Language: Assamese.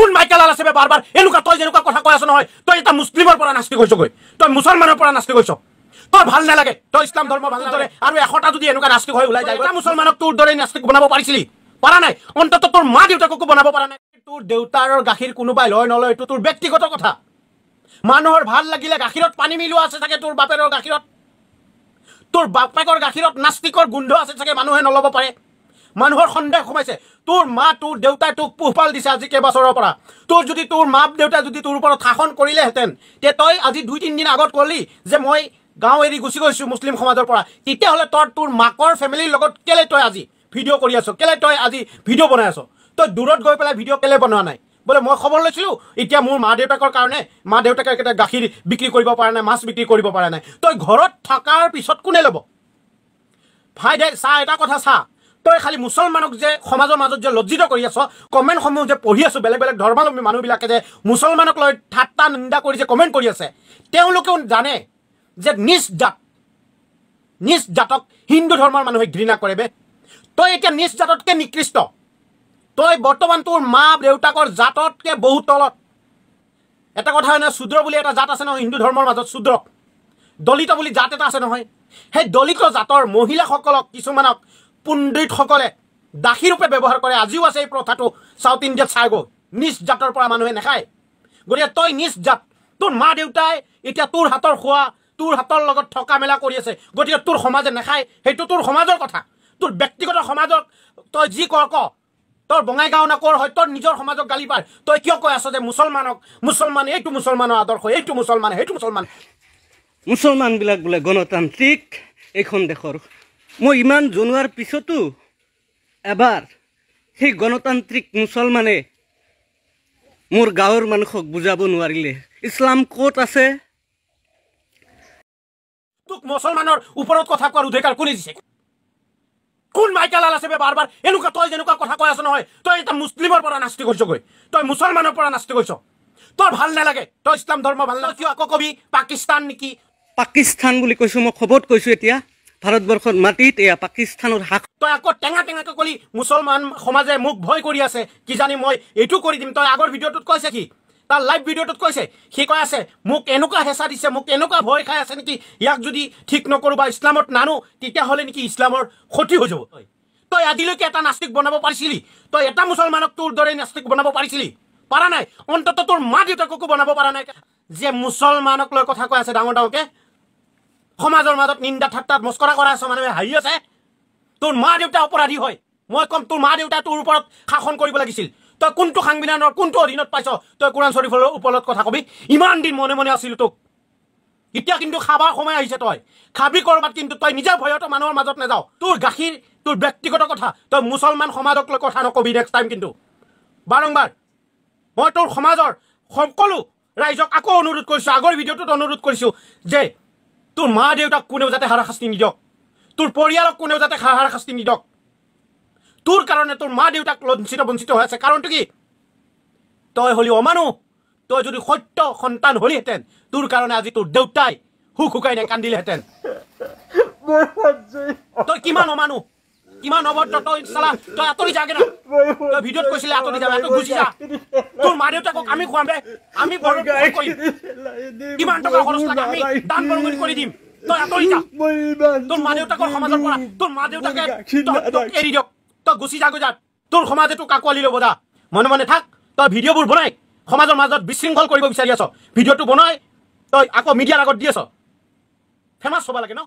কোন মাইকেল আছে বাৰ বাৰ এনেকুৱা তই যেনেকুৱা কথা কৈ আছ নহয় তই এটা মুছলিমৰ পৰা নাস্তি কৰিছগৈ তই মুছলমানৰ পৰা নাস্তি কৰিছ তই ভাল নালাগে তই ইছলাম ধৰ্ম ভাল দৰে আৰু এশটা যদি এনেকুৱা নাস্তিক হৈ ওলাই যায় মুছলমানক তোৰ দৰে নাস্তিক বনাব পাৰিছিলি। পৰা নাই? অন্তত তোৰ মা দেউতাককো বনাব পৰা নাই। তোৰ দেউতাৰ গাখীৰ কোনোবাই লয় নলয় এইটো তোৰ ব্যক্তিগত কথা। মানুহৰ ভাল লাগিলে গাখীৰত পানী মিলোৱা আছে চাগে তোৰ বাপেৰৰ গাখীৰত। তোৰ বাপেকৰ গাখীৰত নাস্তিকৰ গোন্ধ আছে চাগে মানুহে নল'ব পাৰে। মানুহৰ সন্দেহ সোমাইছে। তোৰ মা তোৰ দেউতাই তোক পোহপাল দিছে আজি কেইবছৰৰ পৰা। তোৰ যদি তোৰ মা দেউতাই যদি তোৰ ওপৰত শাসন কৰিলেহেঁতেন তে তই আজি দুই তিনিদিন আগত ক'লি যে মই গাঁও এৰি গুচি গৈছোঁ মুছলিম সমাজৰ পৰা। তেতিয়াহ'লে তই তোৰ মাকৰ ফেমিলিৰ লগত কেলে তই আজি ভিডিঅ' কৰি আছ? কেলে তই আজি ভিডিঅ' বনাই আছ? তই দূৰত গৈ পেলাই ভিডিঅ' কেলে বনোৱা নাই? বোলে মই খবৰ লৈছিলোঁ এতিয়া মোৰ মা দেউতাকৰ কাৰণে মা দেউতাকে কেতিয়া গাখীৰ বিক্ৰী কৰিব পৰা নাই মাছ বিক্ৰী কৰিব পৰা নাই। তই ঘৰত থকাৰ পিছত কোনে ল'ব? ভাই দে চা এটা কথা চা তই খালি মুছলমানক যে সমাজৰ মাজত যে লজ্জিত কৰি আছ কমেণ্টসমূহ যে পঢ়ি আছোঁ বেলেগ বেলেগ ধৰ্মাৱলম্বী মানুহবিলাকে যে মুছলমানক লৈ ঠাট্টা নিন্দা কৰি যে কমেণ্ট কৰি আছে তেওঁলোকেও জানে যে নিজ জাত নিজ জাতক হিন্দু ধৰ্মৰ মানুহে ঘৃণা কৰে বে। তই এতিয়া নিজ জাততকৈ নিকৃষ্ট। তই বৰ্তমান তোৰ মা দেউতাকৰ জাততকৈ বহুত তলত। এটা কথা হয় নহয় শূদ্ৰ বুলি এটা জাত আছে নহয় হিন্দু ধৰ্মৰ মাজত শূদ্ৰ দলিত বুলি জাত এটা আছে নহয়। সেই দলিত জাতৰ মহিলাসকলক কিছুমানক পণ্ডিতসকলে দাসীৰূপে ব্যৱহাৰ কৰে আজিও আছে এই প্ৰথাটো। চাউথ ইণ্ডিয়াত চাই গৈ নিজ জাতৰ পৰা মানুহে নাখায়। গতিকে তই নিজ জাত তোৰ মা দেউতাই এতিয়া তোৰ হাতৰ খোৱা তোৰ হাতৰ লগত থকা মেলা কৰি আছে গতিকে তোৰ সমাজে নাখায় সেইটো তোৰ সমাজৰ কথা। তোৰ ব্যক্তিগত সমাজক তই যি কৰ ক। তোৰ বঙাইগাঁও নকৰ হয় তোৰ নিজৰ সমাজক গালি পাৰ। তই কিয় কৈ আছ যে মুছলমানক মুছলমান এইটো মুছলমানৰ আদৰ্শ এইটো মুছলমান সেইটো মুছলমান? মুছলমানবিলাক বোলে গণতান্ত্ৰিক এইখন দেশৰ মই ইমান জনোৱাৰ পিছতো এবাৰ সেই গণতান্ত্ৰিক মুছলমানে মোৰ গাঁৱৰ মানুহক বুজাব নোৱাৰিলে। ইছলাম ক'ত আছে? তোক মুছলমানৰ ওপৰত কথা কোৱাৰ অধিকাৰ কোনে দিছে? কোন মাইকেলাল আছে বে বাৰ বাৰ এনেকুৱা তই যেনেকুৱা কথা কৈ আছ নহয় তই এটা মুছলিমৰ পৰা নাস্তি কৰিছগৈ তই মুছলমানৰ পৰা নাস্তি কৰিছ তোৰ ভাল নালাগে। তই ইছলাম ধৰ্ম ভাল নালাগে। কিয় আকৌ কবি পাকিস্তান নেকি? পাকিস্তান বুলি কৈছোঁ মই খবৰত কৈছোঁ এতিয়া। ভাৰতবৰ্ষৰ মাটিত এয়া পাকিস্তানৰ শাস তই আকৌ টেঙা টেঙাকৈ ক'লি মুছলমান সমাজে মোক ভয় কৰি আছে। কিজানি মই এইটো কৰি দিম। তই আগৰ ভিডিঅ'টোত কৈছে কি? তাৰ লাইভ ভিডিঅ'টোত কৈছে। সি কৈ আছে মোক এনেকুৱা হেঁচা দিছে মোক এনেকুৱা ভয় খাই আছে নেকি? ইয়াক যদি ঠিক নকৰোঁ বা ইছলামত নানো তেতিয়াহ'লে নেকি ইছলামৰ ক্ষতি হৈ যাব? তই আজিলৈকে এটা নাস্তিক বনাব পাৰিছিলি? তই এটা মুছলমানক তোৰ দৰে নাস্তিক বনাব পাৰিছিলি? পৰা নাই? অন্তত তোৰ মা দেউতাককো বনাব পৰা নাই। যে মুছলমানক লৈ কথা কৈ আছে ডাঙৰ ডাঙৰকৈ সমাজৰ মাজত নিন্দা ঠাট্টাত মস্কৰা কৰা আছ মানুহে হাঁহি আছে। তোৰ মা দেউতা অপৰাধী হয়। মই ক'ম তোৰ মা দেউতাই তোৰ ওপৰত শাসন কৰিব লাগিছিল। তই কোনটো সাংবিধানৰ কোনটো অধীনত পাইছ? তই কোৰাণ শ্বৰীফৰ ওপৰত কথা কবি। ইমান দিন মনে মনে আছিল তোক। এতিয়া কিন্তু খাবাৰ সময় আহিছে তই। খাবি ক'ৰবাত কিন্তু তই নিজে ভয়তো মানুহৰ মাজত নাযাওঁ। তোৰ গাখীৰ তোৰ ব্যক্তিগত কথা। তই মুছলমান সমাজক লৈ কথা নকবি নেক্সট টাইম কিন্তু। বাৰম্বাৰ মই তোৰ সমাজৰ সকলো ৰাইজক আকৌ অনুৰোধ কৰিছোঁ আগৰ ভিডিঅ'টোত অনুৰোধ কৰিছোঁ যে তোৰ মা দেউতাক কোনেও যাতে হাৰাশাস্তি নিদিয়ক। তোৰ পৰিয়ালক কোনেও যাতে হাৰাশাস্তি নিদিয়ক। তোৰ কাৰণে তোৰ মা দেউতাক লঞ্চিত বঞ্চিত হৈ আছে। কাৰণটো কি? তই হলি অমানুহ। তই যদি সত্য সন্তান হলিহেঁতেন তোৰ কাৰণে আজি তোৰ দেউতাই সুখ শুকাই নাই কান্দিলেহেঁতেন তই কিমান অমানুহ? কিমান অভদ্ৰ তই চালা তই আঁতৰি যাগে না। তই ভিডিঅ'ত কৈছিলে আঁতৰি যাবা তই গুচি যা। তোৰ মা দেউতাকক আমি খুৱাম দে আমি কিমান টকা খৰচ লাগে আমি দান বৰঙণি কৰি দিম। তই আঁতৰি যা। তোৰ মা দেউতাকৰ সমাজৰ পৰা তোৰ মা দেউতাকে তোক এৰি দিয়ক। তই গুচি যা। গুজাত তোৰ সমাজে তোক আঁকোৱালি ল'ব দা মনে মনে থাক তই ভিডিঅ'বোৰ বনাই। সমাজৰ মাজত বিশৃংখল কৰিব বিচাৰি আছ। ভিডিঅ'টো বনাই তই আকৌ মিডিয়াৰ আগত দি আছ। ফেমাছ হ'ব লাগে ন?